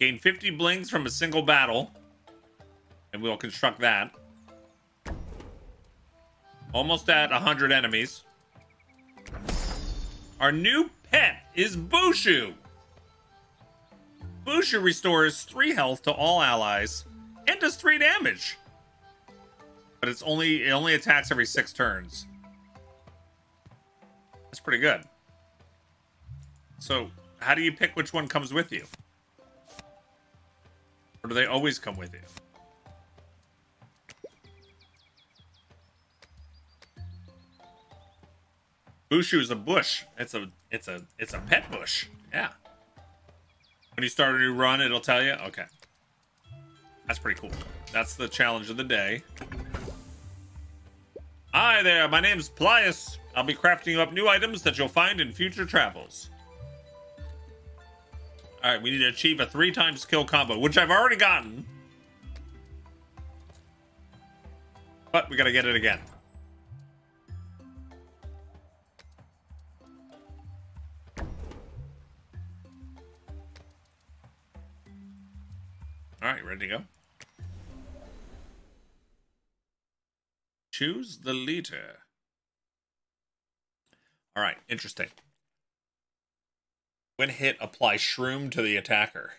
Gain 50 blings from a single battle. And we'll construct that. Almost at 100 enemies. Our new pet is Booshu. Booshu restores 3 health to all allies and does 3 damage. But it's only it only attacks every 6 turns. That's pretty good. So, how do you pick which one comes with you? Or do they always come with you? Booshu is a bush. It's a it's a it's a pet bush. Yeah. When you start a new run, it'll tell you. Okay. That's pretty cool. That's the challenge of the day. Hi there, my name's Plius. I'll be crafting up new items that you'll find in future travels. Alright, we need to achieve a three times kill combo, which I've already gotten. But we gotta get it again. Alright, ready to go? Choose the leader. All right, interesting. When hit, apply shroom to the attacker.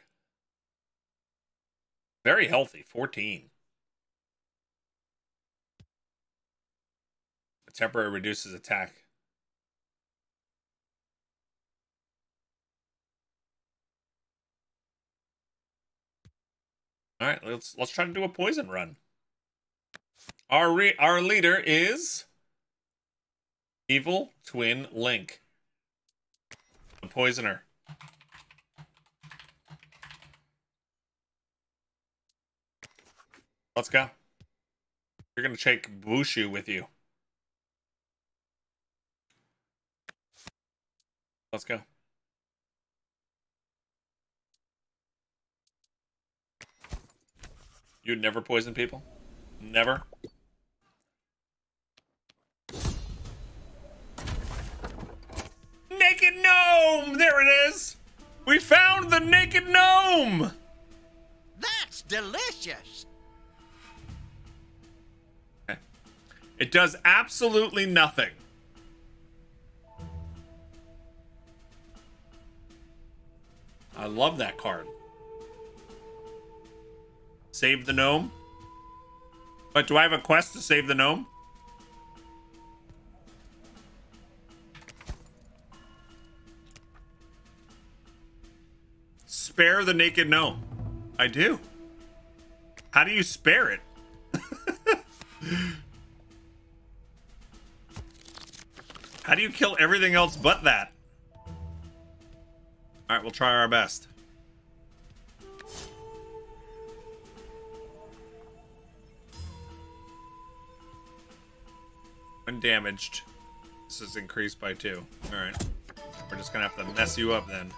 Very healthy, 14. A temporary reduces attack. All right, let's let's try to do a poison run. Our re our leader is Evil Twin Link. The Poisoner. Let's go. You're gonna take Booshu with you. Let's go. You'd never poison people? Never? Naked gnome! There it is! We found the naked gnome! That's delicious. It does absolutely nothing. I love that card. Save the gnome. But do I have a quest to save the gnome? Spare the naked gnome. I do. How do you spare it? How do you kill everything else but that? All right, we'll try our best. Undamaged. this is increased by two. All right, we're just gonna have to mess you up then.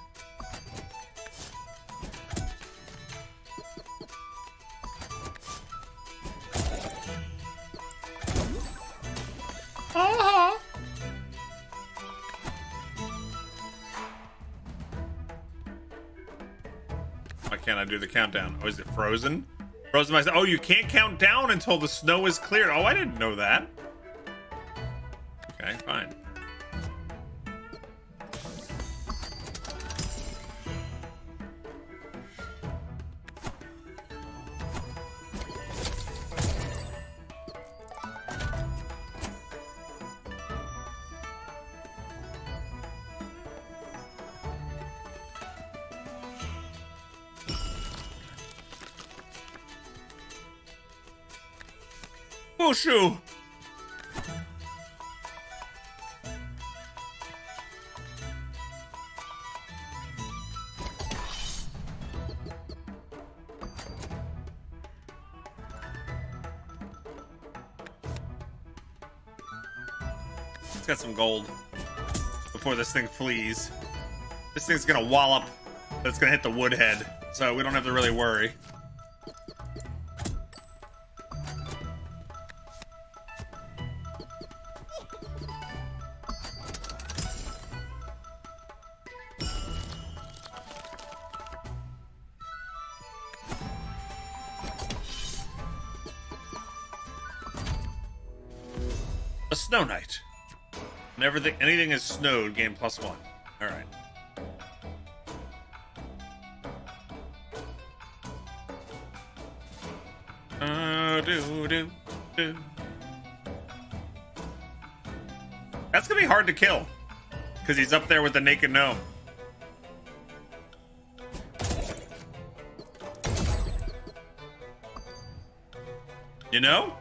Can't I do the countdown? Oh, is it frozen? Frozen myself. Oh, you can't count down until the snow is cleared. Oh, I didn't know that. Okay, fine. Booshu! Let's get some gold before this thing flees. This thing's gonna wallop. It's gonna hit the wood head, so we don't have to really worry. The, anything is snowed, gain plus one. All right. Uh. That's gonna be hard to kill. Because he's up there with the naked gnome. You know?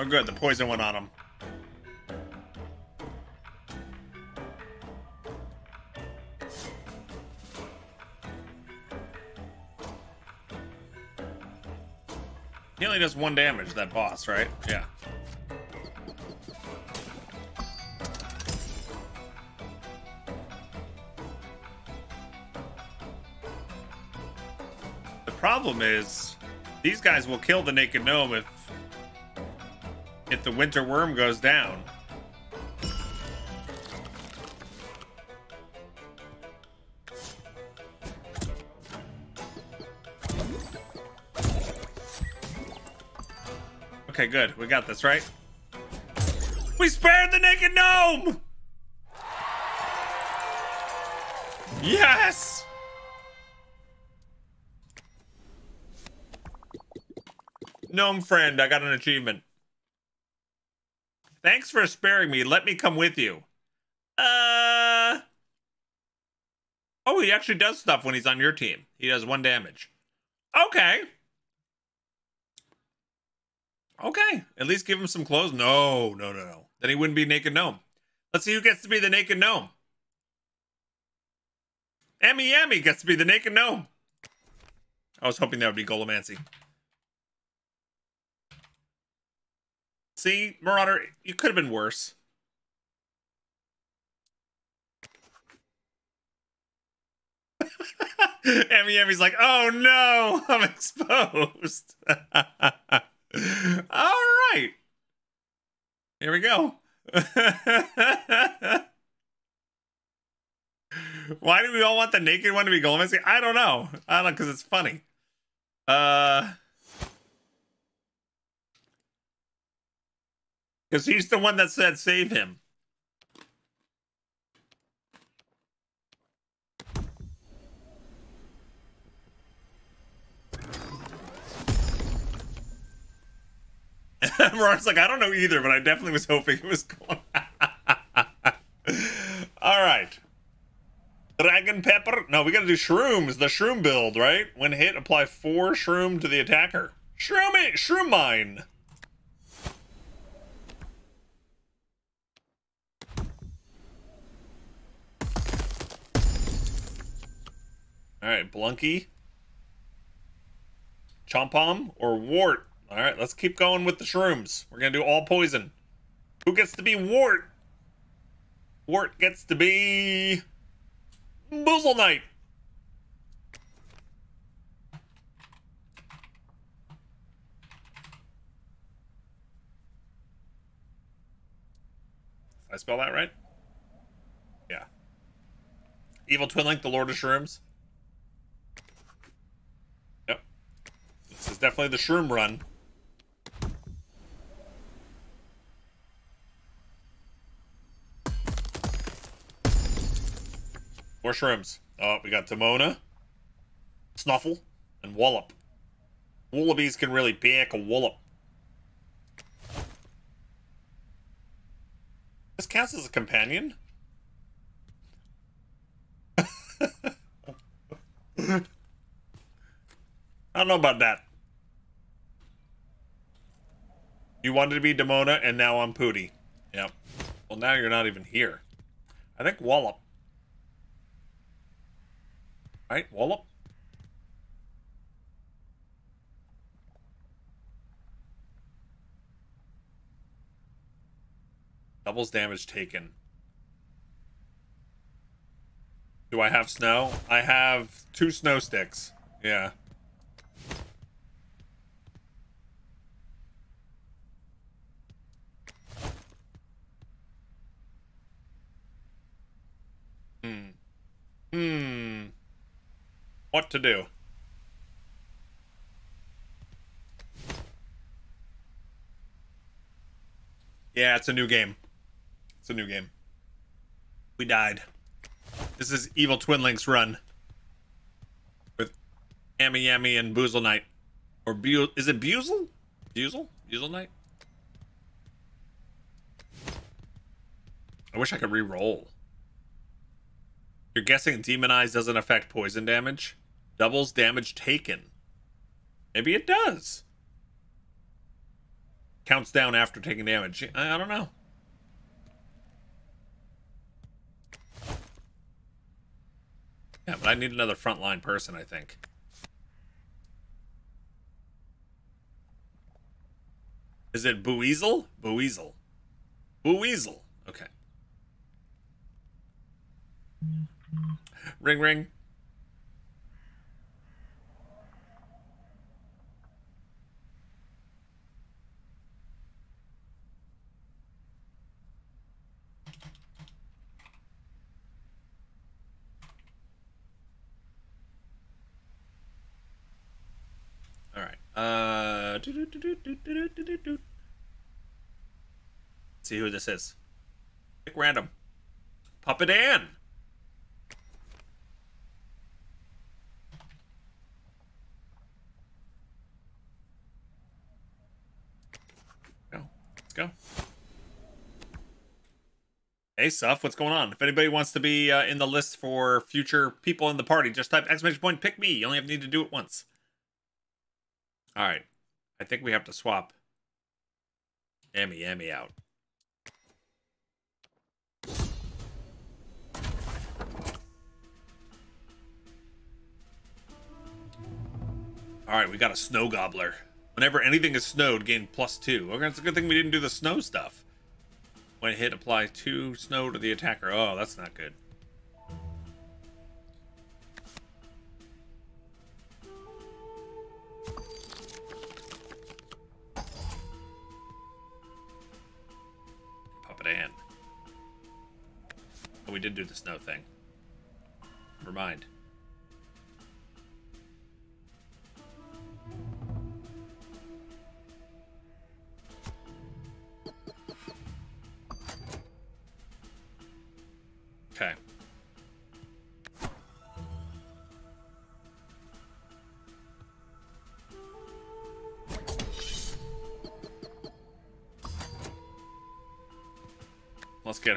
Oh good, the poison went on him. He only does one damage, that boss, right? Yeah. The problem is, these guys will kill the naked gnome if if the winter worm goes down. Okay, good. We got this, right? We spared the naked gnome! Yes! Gnome friend, I got an achievement. Thanks for sparing me. Let me come with you. Uh. Oh, he actually does stuff when he's on your team. He does one damage. Okay. Okay. At least give him some clothes. No, no, no, no. Then he wouldn't be naked gnome. Let's see who gets to be the naked gnome. Emmy Emmy gets to be the naked gnome. I was hoping that would be Golomancy. See, Marauder, you could have been worse. Emmy Emmy's like, oh no, I'm exposed. All right. Here we go. Why do we all want the naked one to be Golem? I don't know. I don't know because it's funny. Uh, because he's the one that said save him. Mark's like, I don't know either, but I definitely was hoping it was going. All right. Dragon pepper. No, we gotta do shrooms. The shroom build, right? When hit, apply four shroom to the attacker. Shroom it, shroom mine. All right, Blunky, Chompom, or Wart. All right, let's keep going with the shrooms. We're gonna do all poison. Who gets to be Wart? Wart gets to be Boozle Knight. I spell that right? Yeah. Evil Twin Link, the Lord of Shrooms. This is definitely the Shroom run. More shrooms. Oh, we got Demona, Snuffle, and Wallop. Wallabies can really pick a wallop. This counts as a companion? I don't know about that. You wanted to be Demona, and now I'm Pooty. Yep. Well, now you're not even here. I think Wallop. Right, Wallop? Doubles damage taken. Do I have snow? I have two snow sticks. Yeah. Hmm. What to do. Yeah, it's a new game. It's a new game. We died. This is Evil Twin Links run. With Yami Yami and Boozle Knight. Or Bu is it Buzel? Buzel? Buzel Knight? I wish I could re-roll. You're guessing Demon Eyes doesn't affect poison damage? Doubles damage taken. Maybe it does. Counts down after taking damage. I, I don't know. Yeah, but I need another frontline person, I think. Is it Bueasel? Bueasel. Bueasel. Okay. Ring ring. All right. Uh, see who this is. Pick random. Puppet Ann. Go. Let's go. Hey, Suff, what's going on? If anybody wants to be uh, in the list for future people in the party, just type exclamation point pick me. You only have need to do it once. All right. I think we have to swap Emmy Emmy out. All right, we got a snow gobbler. Whenever anything is snowed, gain plus two. Okay, it's a good thing we didn't do the snow stuff. When hit, apply two snow to the attacker. Oh, that's not good. Puppet Ann. Oh, we did do the snow thing. Never mind.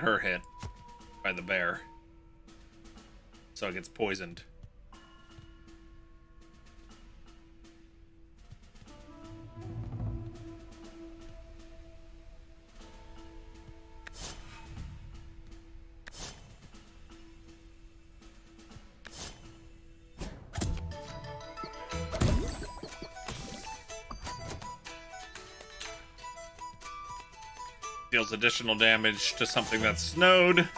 Her hit by the bear. So it gets poisoned. Deals additional damage to something that's snowed.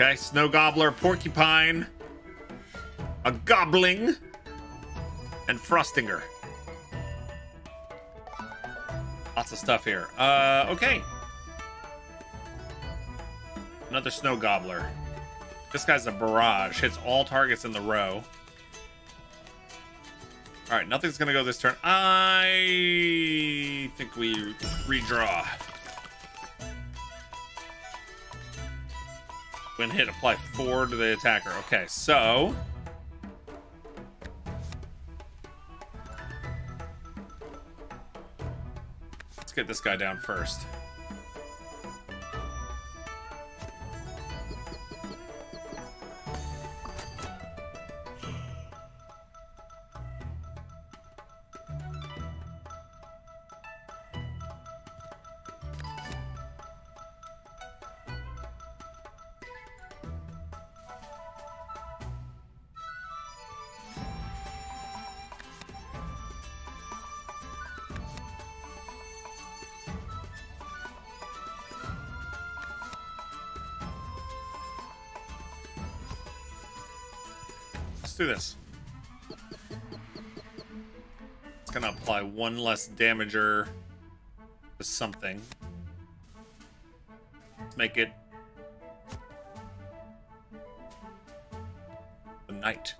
Okay, snow gobbler, porcupine, a gobbling, and frostinger. Lots of stuff here. Uh, okay. Another snow gobbler. This guy's a barrage. Hits all targets in the row. All right, nothing's gonna go this turn. I think we redraw. When hit, apply four to the attacker. Okay, so get this guy down first. Let's do this. It's gonna apply one less damager to something. Let's make it the knight.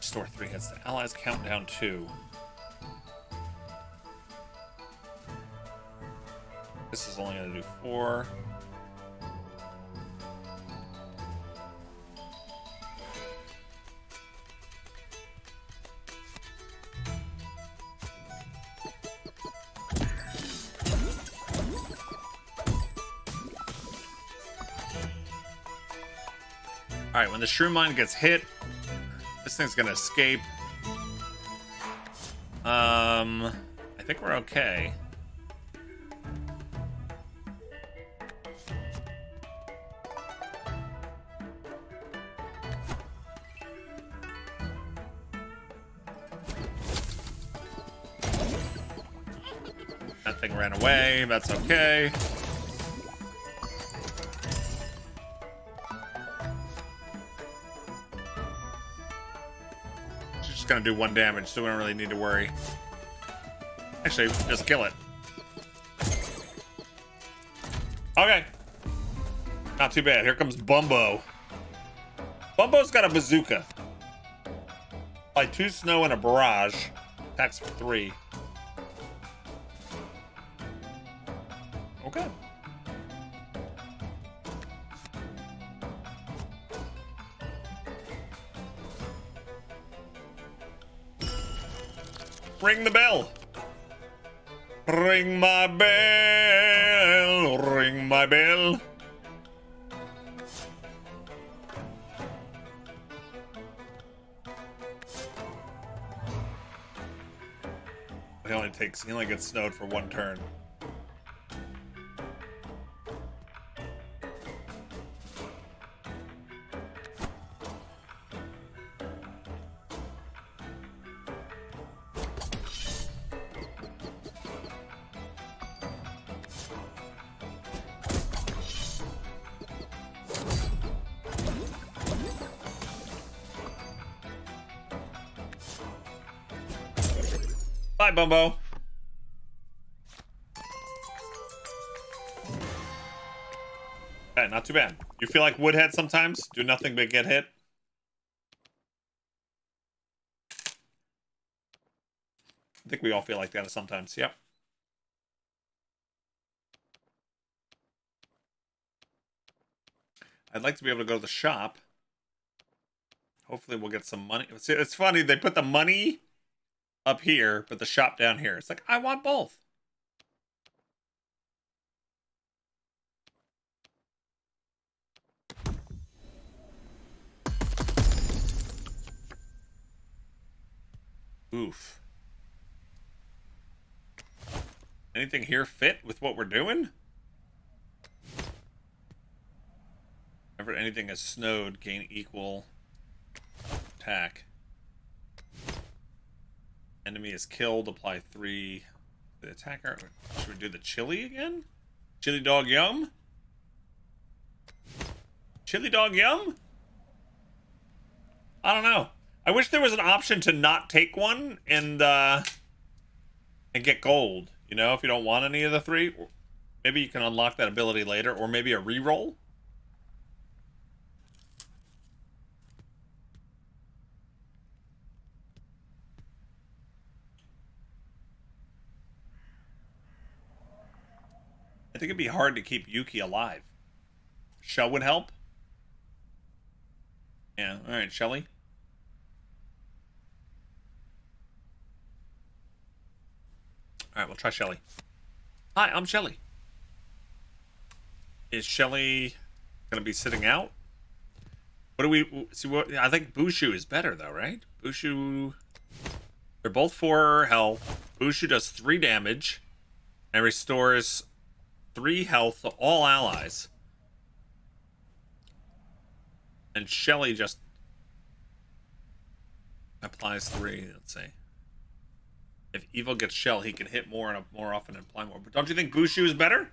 Store three hits. The allies countdown two. This is only gonna do four. All right, when the shroom mine gets hit, this thing's gonna escape. Um, I think we're okay. That thing ran away. That's okay. Just gonna do one damage, so we don't really need to worry. Actually, just kill it. Okay. Not too bad. Here comes Bumbo. Bumbo's got a bazooka. Like two snow and a barrage. Attacks for three. Ring the bell. Ring my bell. Ring my bell. He only takes he only gets snowed for one turn. Bumbo. Okay, not too bad. You feel like Woodhead sometimes? Do nothing but get hit? I think we all feel like that sometimes. Yep. I'd like to be able to go to the shop. Hopefully we'll get some money. It's funny, they put the money up here, but the shop down here. It's like, I want both. Oof. Anything here fit with what we're doing? Whenever anything has snowed, gain equal attack. Enemy is killed, apply three the attacker. Should we do the chili again? Chili dog yum? Chili dog yum? I don't know. I wish there was an option to not take one and uh and get gold, you know, if you don't want any of the three. Maybe you can unlock that ability later, or maybe a reroll. I think it'd be hard to keep Yuki alive. Shell would help. Yeah, alright, Shelly. Alright, we'll try Shelly. Hi, I'm Shelly. Is Shelly gonna be sitting out? What do we see? What I think Booshu is better though, right? Booshu. They're both four health. Booshu does three damage and restores three health to all allies. And Shelly just applies three, let's say. If Evil gets Shell, he can hit more and more often and apply more. But don't you think Booshu is better?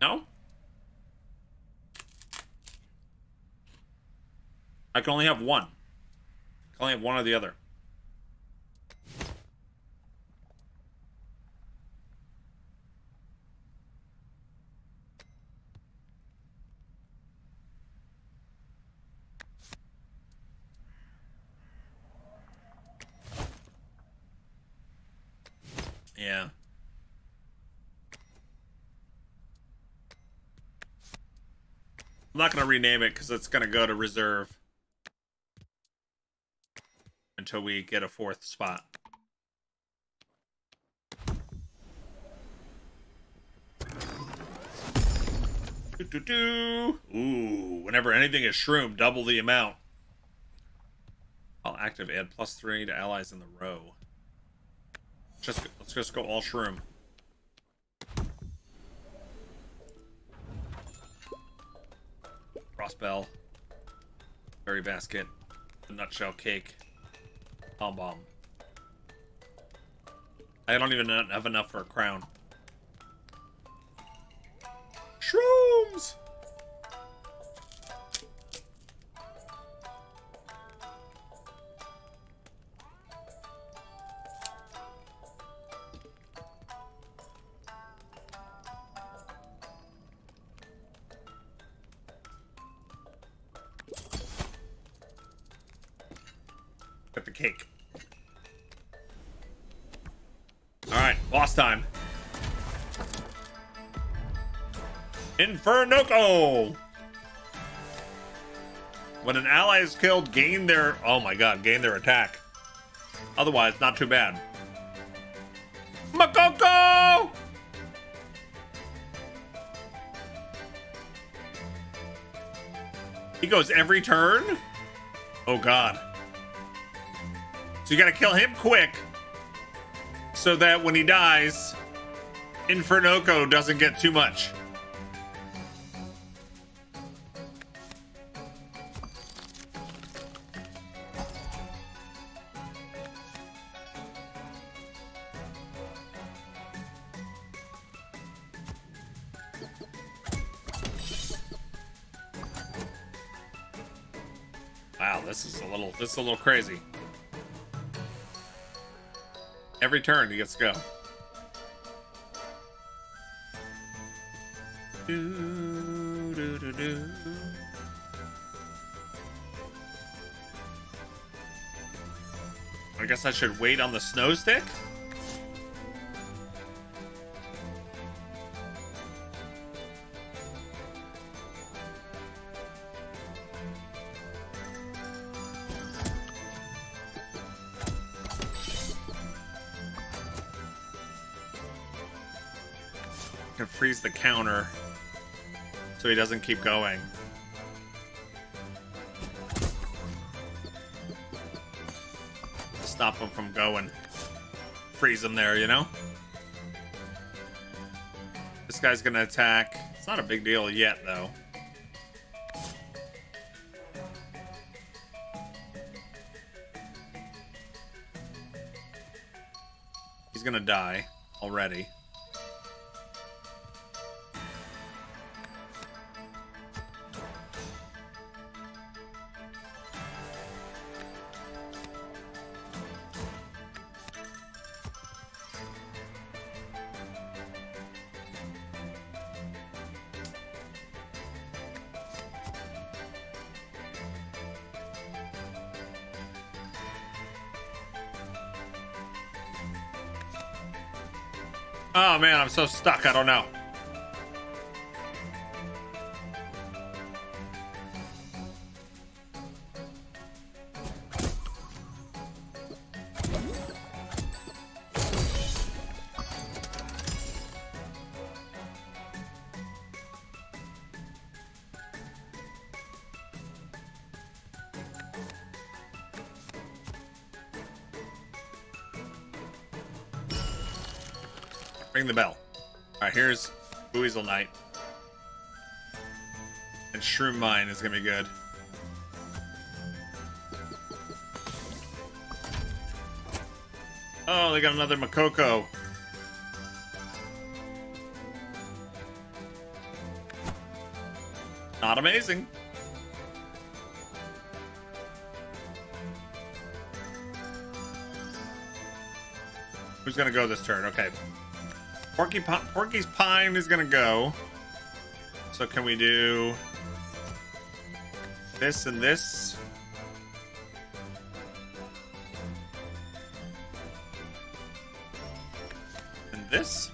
No? I can only have one. I only have one or the other. Yeah. I'm not going to rename it because it's going to go to reserve until we get a fourth spot. Ooh, whenever anything is shroom, double the amount. I'll active add plus three to allies in the row. Just let's just go all shroom. Crossbell. Berry basket. Nutshell cake. Bomb bomb. I don't even have enough for a crown. Shrooms! The cake. Alright, boss time. Infernoko! When an ally is killed, gain their... Oh my god, gain their attack. Otherwise, not too bad. Makoko! He goes every turn? Oh god. So you gotta kill him quick so that when he dies, Infernoko doesn't get too much. Wow, this is a little this is a little crazy. Every turn he gets to go. Do, do, do. I guess I should wait on the snow stick? Can freeze the counter so he doesn't keep going. Stop him from going. Freeze him there, you know? This guy's gonna attack. It's not a big deal yet, though. He's gonna die already. Oh man, I'm so stuck. I don't know. Weasel Knight. And Shroom Mine is gonna be good. Oh, they got another Makoko. Not amazing. Who's gonna go this turn? Okay. Porky Porky's Pine is gonna go. So can we do this and this? And this?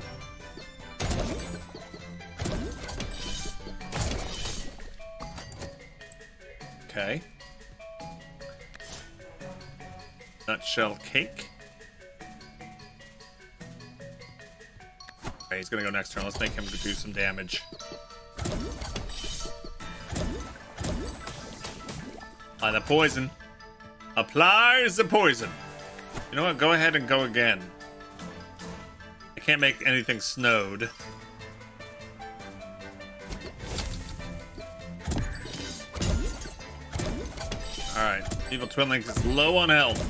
Okay. Nutshell cake. Gonna go next turn. Let's make him do some damage. Apply the poison. Applies the poison. You know what? Go ahead and go again. I can't make anything snowed. Alright. Evil Twin Link is low on health.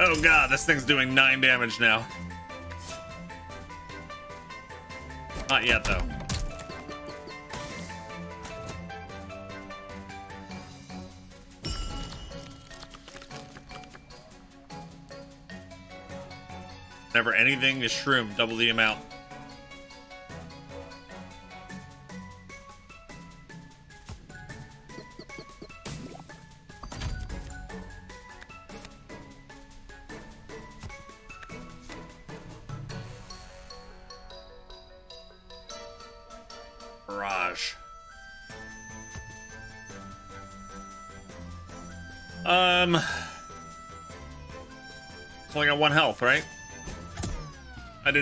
Oh god, this thing's doing 9 damage now. Not yet, though. Never anything is shroom, double the amount.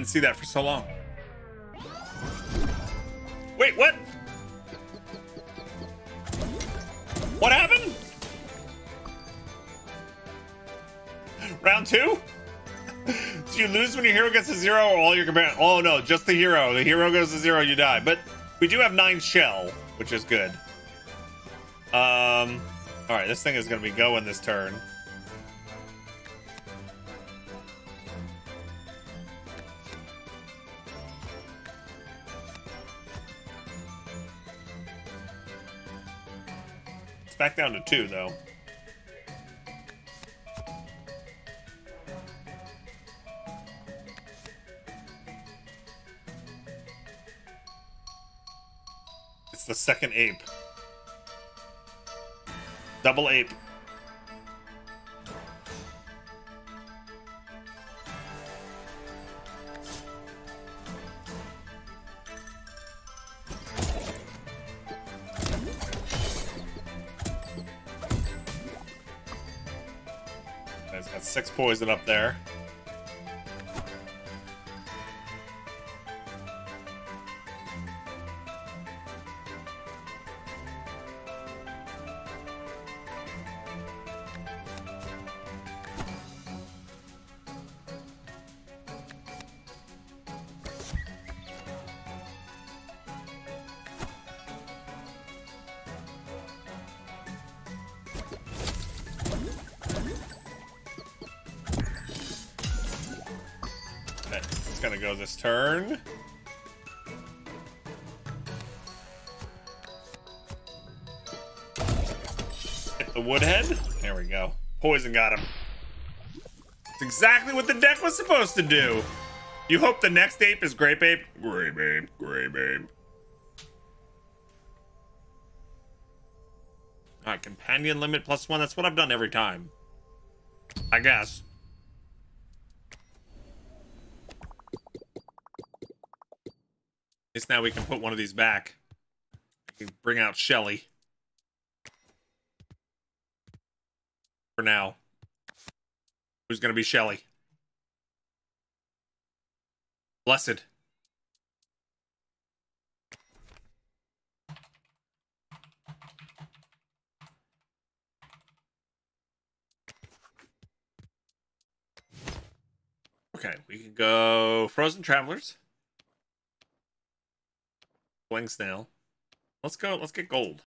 Didn't see that for so long. Wait, what? What happened? Round two? so you lose when your hero gets a zero or all your companions? Oh no, just the hero. The hero goes to zero, you die. But we do have nine shell, which is good. Um, all right, this thing is going to be going this turn. Back down to two, though. It's the second ape. Double ape. Six poison up there. This turn. Hit the woodhead. There we go. Poison got him. It's exactly what the deck was supposed to do. You hope the next ape is Grape Ape? Grape Ape, Grape Ape. Alright, companion limit plus one. That's what I've done every time. I guess. Now we can put one of these back. We can bring out Shelly. For now. Who's gonna be Shelly? Blessed. Okay, we can go Frozen Travelers. Bling Snail. Let's go. Let's get gold.